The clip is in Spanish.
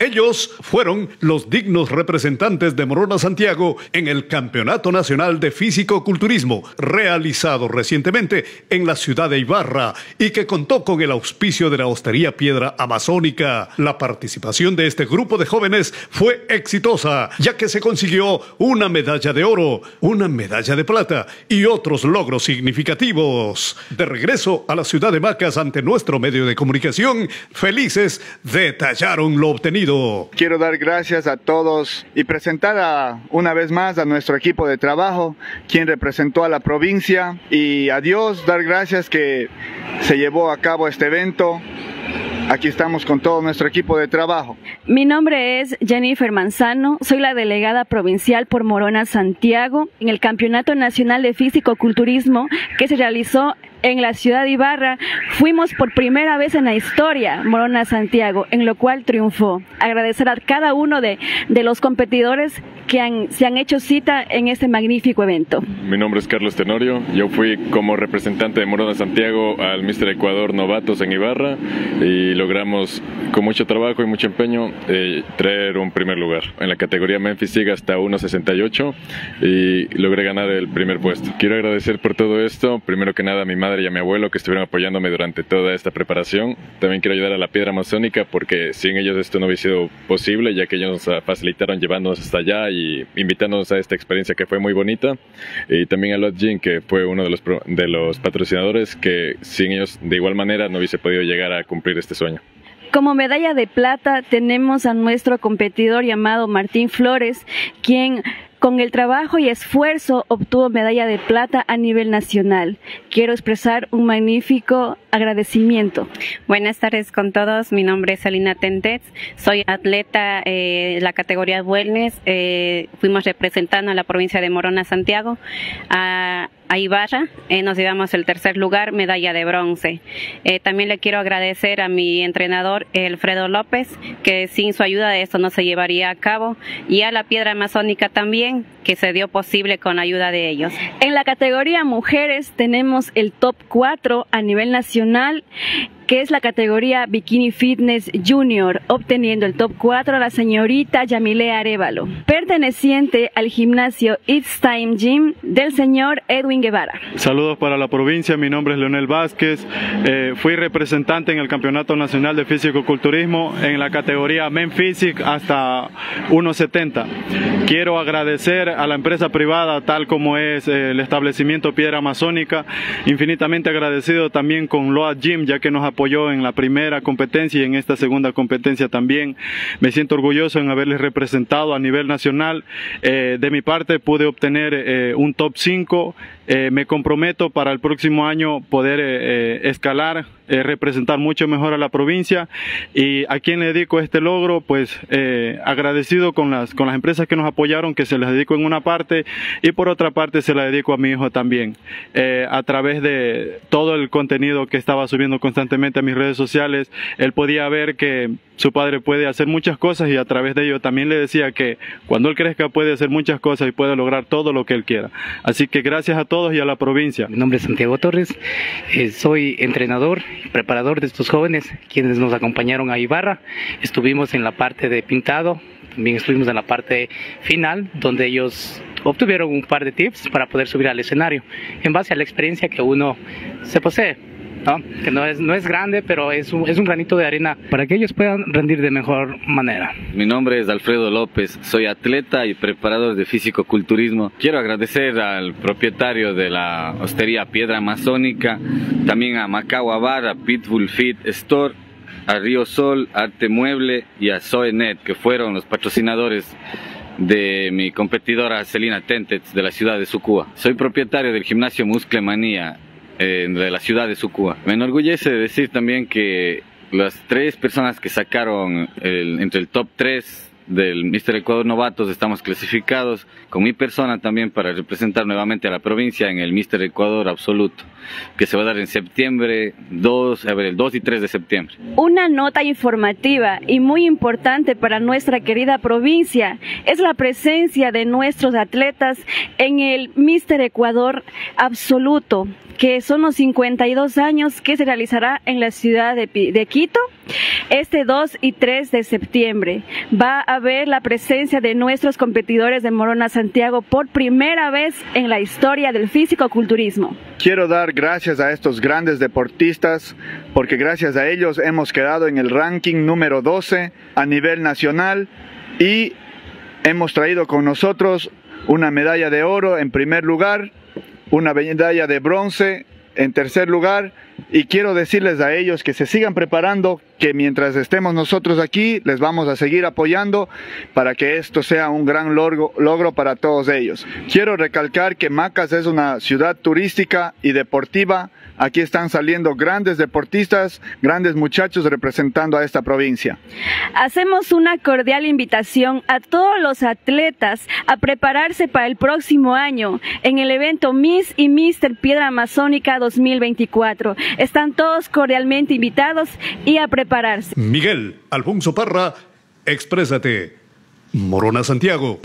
Ellos fueron los dignos representantes de Morona Santiago en el Campeonato Nacional de Físico-Culturismo, realizado recientemente en la ciudad de Ibarra y que contó con el auspicio de la Hostería Piedra Amazónica. La participación de este grupo de jóvenes fue exitosa, ya que se consiguió una medalla de oro, una medalla de plata y otros logros significativos. De regreso a la ciudad de Macas ante nuestro medio de comunicación, felices detallaron lo obtenido. Quiero dar gracias a todos y presentar a, una vez más a nuestro equipo de trabajo, quien representó a la provincia. Y a Dios dar gracias que se llevó a cabo este evento. Aquí estamos con todo nuestro equipo de trabajo. Mi nombre es Jennifer Manzano, soy la delegada provincial por Morona Santiago en el Campeonato Nacional de Físico-Culturismo que se realizó en la ciudad de Ibarra. Fuimos por primera vez en la historia Morona Santiago, en lo cual triunfó. Agradecer a cada uno de, de los competidores que se han hecho cita en este magnífico evento. Mi nombre es Carlos Tenorio, yo fui como representante de Morona Santiago al Mister Ecuador Novatos en Ibarra y logramos con mucho trabajo y mucho empeño eh, traer un primer lugar. En la categoría Memphis sigue hasta 1.68 y logré ganar el primer puesto. Quiero agradecer por todo esto, primero que nada a mi madre y a mi abuelo que estuvieron apoyándome durante toda esta preparación. También quiero ayudar a la Piedra Amazónica porque sin ellos esto no hubiese sido posible ya que ellos nos facilitaron llevándonos hasta allá y invitándonos a esta experiencia que fue muy bonita. Y también a Lot que fue uno de los, de los patrocinadores que sin ellos de igual manera no hubiese podido llegar a cumplir este sueño. Como medalla de plata tenemos a nuestro competidor llamado Martín Flores, quien con el trabajo y esfuerzo obtuvo medalla de plata a nivel nacional. Quiero expresar un magnífico agradecimiento. Buenas tardes con todos. Mi nombre es Alina Tentez. Soy atleta eh, de la categoría Wellness. Eh, fuimos representando a la provincia de Morona, Santiago. A, a Ibarra, eh, nos llevamos el tercer lugar, medalla de bronce. Eh, también le quiero agradecer a mi entrenador, Alfredo López, que sin su ayuda esto no se llevaría a cabo, y a la Piedra Amazónica también, que se dio posible con ayuda de ellos. En la categoría mujeres tenemos el top 4 a nivel nacional nacional que es la categoría Bikini Fitness Junior, obteniendo el top 4 a la señorita Yamile Arevalo, perteneciente al gimnasio It's Time Gym del señor Edwin Guevara. Saludos para la provincia, mi nombre es Leonel Vázquez, eh, fui representante en el Campeonato Nacional de Físico-Culturismo en la categoría Men Physic hasta 1.70. Quiero agradecer a la empresa privada tal como es eh, el establecimiento Piedra Amazónica, infinitamente agradecido también con Loa Gym ya que nos ha apoyó en la primera competencia y en esta segunda competencia también. Me siento orgulloso en haberles representado a nivel nacional. Eh, de mi parte pude obtener eh, un top 5. Eh, me comprometo para el próximo año poder escalar, representar mucho mejor a la provincia y a quien le dedico este logro, pues agradecido con las, con las empresas que nos apoyaron, que se les dedico en una parte y por otra parte se la dedico a mi hijo también. a través de todo el contenido que estaba subiendo constantemente mis redes sociales, él podía ver que su padre puede hacer muchas cosas y a través de ello también le decía que cuando él crezca puede hacer muchas cosas y puede lograr todo lo que él quiera. Así que gracias a todos y a la provincia. Mi nombre es Santiago Torres, eh, soy entrenador, preparador de estos jóvenes quienes nos acompañaron a Ibarra. Estuvimos en la parte de pintado, también estuvimos en la parte final donde ellos obtuvieron un par de tips para poder subir al escenario en base a la experiencia que uno se posee que no es, no es grande, pero es un, es un granito de arena para que ellos puedan rendir de mejor manera. Mi nombre es Alfredo López, soy atleta y preparador de físico-culturismo. Quiero agradecer al propietario de la hostería Piedra Amazónica, también a Macao Barra, Pitbull Fit Store, a Río Sol, Arte Mueble y a Soenet, que fueron los patrocinadores de mi competidora Celina Tentets de la ciudad de Sucúa. Soy propietario del gimnasio Muscle Manía eh, de la ciudad de Sucúa. Me enorgullece decir también que las tres personas que sacaron entre el top 3 del Mister Ecuador Novatos estamos clasificados con mi persona también para representar nuevamente a la provincia en el Mister Ecuador Absoluto, que se va a dar en septiembre 2, a ver, el 2 y 3 de septiembre. Una nota informativa y muy importante para nuestra querida provincia es la presencia de nuestros atletas en el Mister Ecuador Absoluto, que son los 52 años que se realizará en la ciudad de, de Quito Este 2 y 3 de septiembre va a haber la presencia de nuestros competidores de Morona Santiago por primera vez en la historia del físico-culturismo. Quiero dar gracias a estos grandes deportistas porque gracias a ellos hemos quedado en el ranking número 12 a nivel nacional y hemos traído con nosotros una medalla de oro en primer lugar, una medalla de bronce en tercer lugar y quiero decirles a ellos que se sigan preparando, que mientras estemos nosotros aquí les vamos a seguir apoyando para que esto sea un gran logro, logro para todos ellos. Quiero recalcar que Macas es una ciudad turística y deportiva Aquí están saliendo grandes deportistas, grandes muchachos representando a esta provincia. Hacemos una cordial invitación a todos los atletas a prepararse para el próximo año en el evento Miss y Mister Piedra Amazónica 2024. Están todos cordialmente invitados y a prepararse. Miguel Alfonso Parra, exprésate. Morona Santiago.